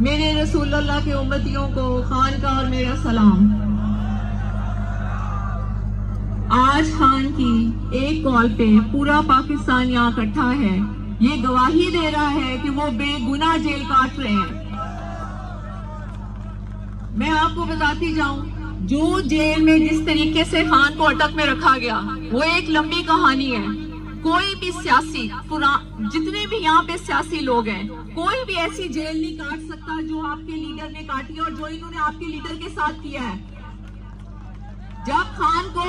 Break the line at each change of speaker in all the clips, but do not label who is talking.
मेरे रसूलुल्लाह के उम्मतियों को खान का और मेरा सलाम। आज खान की एक कॉल पे पूरा पाकिस्तान यहाँ इकट्ठा है। ये गवाही दे रहा है कि वो बेगुनाह जेल काट रहे हैं। मैं आपको बताती जाऊँ, जो जेल में जिस तरीके से खान को अटक में रखा गया, वो एक लंबी कहानी है। कोई भी सियासी जितने भी यहाँ पे सियासी लोग हैं, कोई भी ऐसी जेल नहीं काट सकता जो आपके लीडर ने काटी और जो इन्होंने आपके लीडर के साथ किया है। जब खान को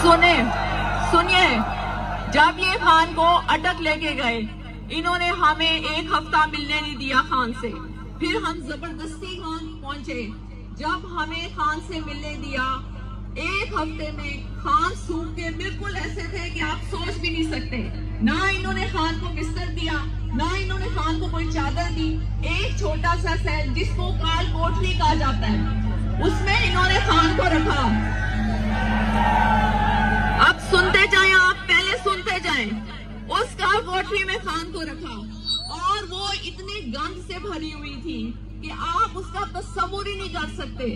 सुने, सुनिए। जब ये खान को अटक लेके गए, इन्होंने हमें एक हफ़्ता मिलने नहीं दिया खान से। फिर हम ज़बरदस्ती खान पहुँचे। जब हमें खान से मिलने दिया, एक हफ़्ते में खान सूख के बिल्कुल ऐसे थे कि आप सोच भी नहीं सकते। ना इन्होंने खान को बिस्तर दिया, ना इन्होंने खान को कोई चादर दी। एक छोटा सा सेल जिसको काल कोठरी कहा जाता है, उसमें इन्होंने खान कोठरी में खान को रखा। और वो इतनी गंद से भरी हुई थी कि आप उसका तस्वुर ही नहीं कर सकते।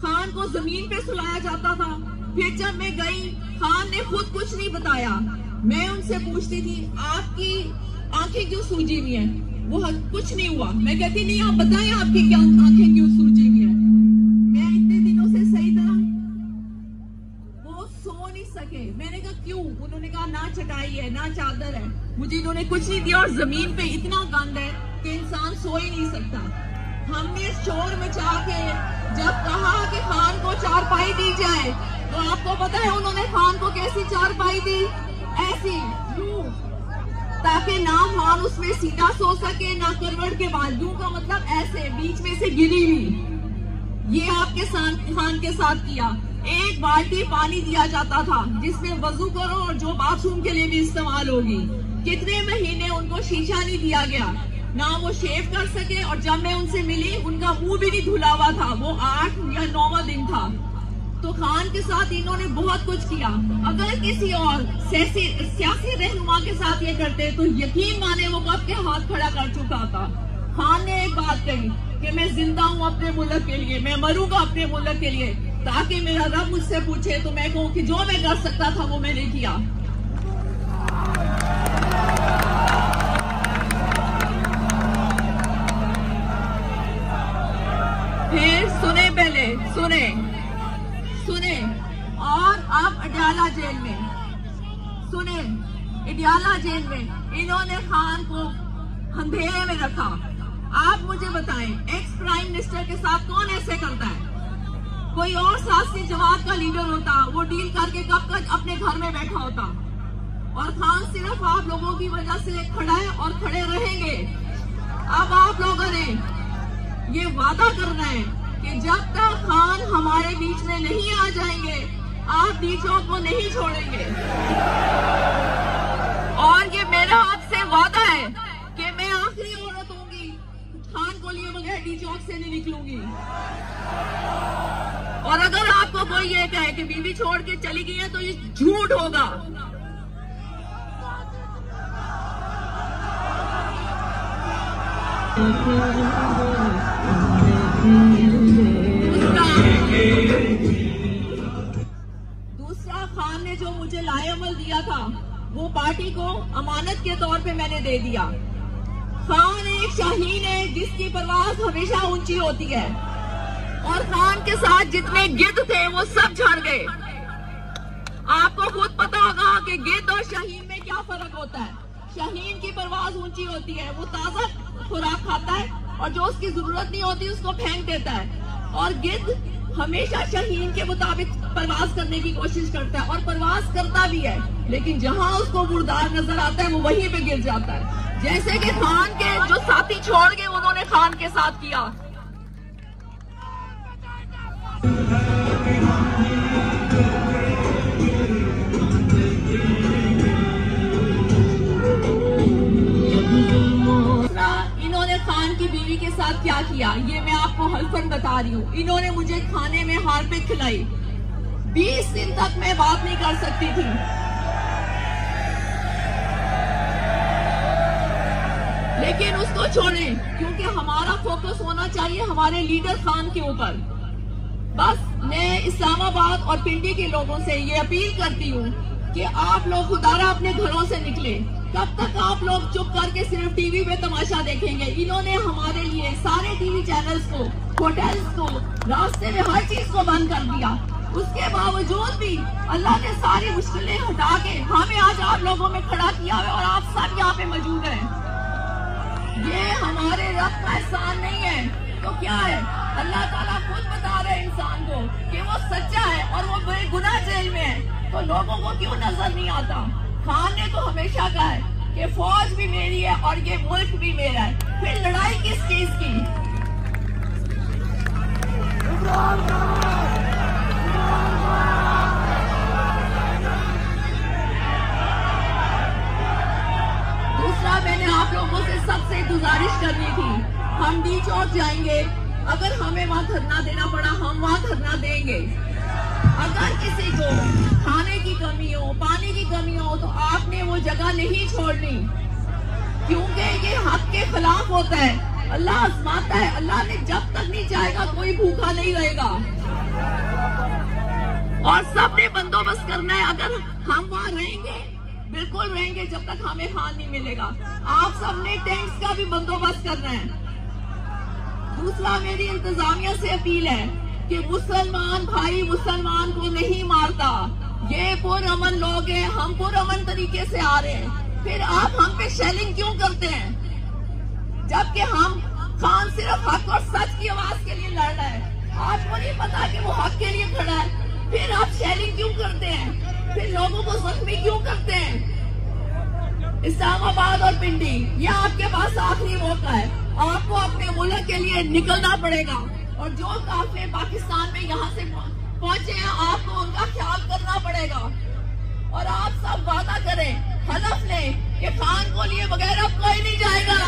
खान को ज़मीन पे सुलाया जाता था। फिर जब मैं गई, खान ने खुद कुछ नहीं बताया। मैं उनसे पूछती थी, आपकी आँखें क्यों सूजी हुई है? वो कुछ नहीं हुआ। मैं कहती, नहीं, आप बताएँ आपकी क्या आँखें क्यों सूजी हुई है? चटाई है ना चादर है। मुझे इन्होंने कुछ नहीं दिया और ज़मीन पे इतना गंद है कि इंसान सो ही नहीं सकता। हमने शोर मचा के जब कहा कि खान को चार पाई दी जाए तो आपको पता है उन्होंने खान को कैसी चार पाई दी? ऐसी ताकि ना खान उसमें सीधा सो सके, ना करवट के यू का मतलब ऐसे, बीच में से गिरी हुई। ये आपके खान के साथ किया। एक बाल्टी पानी दिया जाता था, जिसमें वज़ू करो और जो बाथरूम के लिए भी इस्तेमाल होगी। कितने महीने उनको शीशा नहीं दिया गया? ना वो शेव कर सके और जब मैं उनसे मिली, उनका मुँह भी नहीं धुला हुआ था। वो आठ या नौवा दिन था। तो खान के साथ इन्होंने बहुत कुछ किया। अगर किसी और सियासी रहनुमा के साथ ये करते तो यकीन माने वो कब के हाथ खड़ा कर चुका था। खान ने एक बात कही कि मैं ज़िंदा हूँ अपने मुल्क के लिए, मैं मरूँगा अपने मुल्क के लिए। ताकि मेरा रब मुझसे पूछे तो मैं कहूँ कि जो मैं कर सकता था, वो मैंने किया। फिर सुने पहले, सुने। सुने। और अब अडियाला जेल में। सुने। अडियाला जेल में। इन्होंने खान को अंधेरे में रखा। आप मुझे बताएँ एक्स प्राइम मिनिस्टर के साथ कौन ऐसे करता है? कोई और शास्त्री जमात का लीडर होता, वो डील करके कब तक अपने घर में बैठा होता। और खान, सिर्फ़ आप लोगों की वजह से खड़ा है और खड़े रहेंगे। अब आप लोगों ने ये वादा करना है कि जब तक खान हमारे बीच में नहीं आ जाएँगे, आप डीचों को नहीं छोड़ेंगे। और ये मेरा आपसे वादा है कि मैं आखिरी औरत होंगी, खान को लिए बगैर डी चौक से नहीं निकलूँगी। और अगर आपको कोई ये कहे कि बीवी छोड़ के चली गई है तो ये झूठ होगा। दूसरा खान ने जो मुझे लाएमल दिया था, वो पार्टी को अमानत के तौर पे मैंने दे दिया। खान एक शाहीन है, जिसकी परवाज हमेशा ऊँची होती है। और खान के साथ जितने गिद्ध थे, वो सब झड़ गए। आपको खुद पता होगा कि गिद्ध और शहीन में क्या फ़र्क होता है। शहीन की परवाज ऊँची होती है, वो ताज़ा खुराक खाता है और जो उसकी ज़रूरत नहीं होती, उसको फेंक देता है। और गिद्ध हमेशा शहीन के मुताबिक परवाज करने की कोशिश करता है और परवाज करता भी है, लेकिन जहाँ उसको मुर्दार नज़र आता है, वो वहीं पे गिर जाता है। जैसे कि खान के जो साथी छोड़ गए, उन्होंने खान के साथ किया। के साथ क्या किया? ये मैं आपको हलफन बता रही हूँ। इन्होंने मुझे खाने में हारपिक खिलाई। 20 दिन तक मैं बात नहीं कर सकती थी। लेकिन उसको छोड़ें, क्योंकि हमारा फोकस होना चाहिए हमारे लीडर खान के ऊपर। बस। मैं इस्लामाबाद और पिंडी के लोगों से ये अपील करती हूँ कि आप लोग खुदारा अपने घरों से निकले। कब तक आप लोग चुप करके सिर्फ़ टीवी पे तमाशा देखेंगे। इन्होंने हमारे लिए सारे टीवी चैनल्स को, होटल्स को, रास्ते में हर चीज़ को बंद कर दिया। उसके बावजूद भी अल्लाह ने सारी मुश्किलें हटा के हमें आज आप लोगों में खड़ा किया है और आप सब यहाँ पे मौजूद हैं। ये हमारे रब का एहसान नहीं है। तो क्या है? अल्लाह ताला खुद बता रहे इंसान को कि वो सच्चा है और वो बेगुना जेल में है। तो लोगों को क्यों नज़र नहीं आता? खान ने तो हमेशा कहा है कि फौज भी मेरी है और ये मुल्क भी मेरा है। फिर लड़ाई किस चीज़ की? देंगे अगर किसी को खाने की कमी हो, पानी की कमी हो तो आपने वो जगह नहीं छोड़नी। क्योंकि ये हक के खिलाफ होता है। अल्लाह आजमाता है। अल्लाह ने जब तक नहीं चाहेगा कोई भूखा नहीं रहेगा। और सबने बंदोबस्त करना है। अगर हम वहाँ रहेंगे, बिल्कुल रहेंगे, जब तक हमें खान नहीं मिलेगा। आप सबने टेंट्स का भी बंदोबस्त करना है। दूसरा मेरी इंतजामिया से अपील है। कि मुसलमान भाई मुसलमान को नहीं मारता। ये पुरअमन लोग हैं, हम पुरअमन तरीके से आ रहे हैं। फिर आप हम पे शेलिंग क्यों करते हैं? जबकि हम खान सिर्फ़ हक और सच की आवाज़ के लिए लड़ रहा है। आपको नहीं पता कि वो हक के लिए खड़ा है। फिर आप शेयरिंग क्यों करते हैं? फिर लोगों को जख्मी क्यों करते हैं? इस्लामाबाद और पिंडी, ये आपके पास आखिरी मौका है। आपको अपने मुल्क के लिए निकलना पड़ेगा। और जो काफिले पाकिस्तान में यहाँ से पहुँचे हैं, आपको उनका ख्याल करना पड़ेगा। और आप सब वादा करें, हलफ लें कि खान को लिए बगैर अब कोई नहीं जाएगा।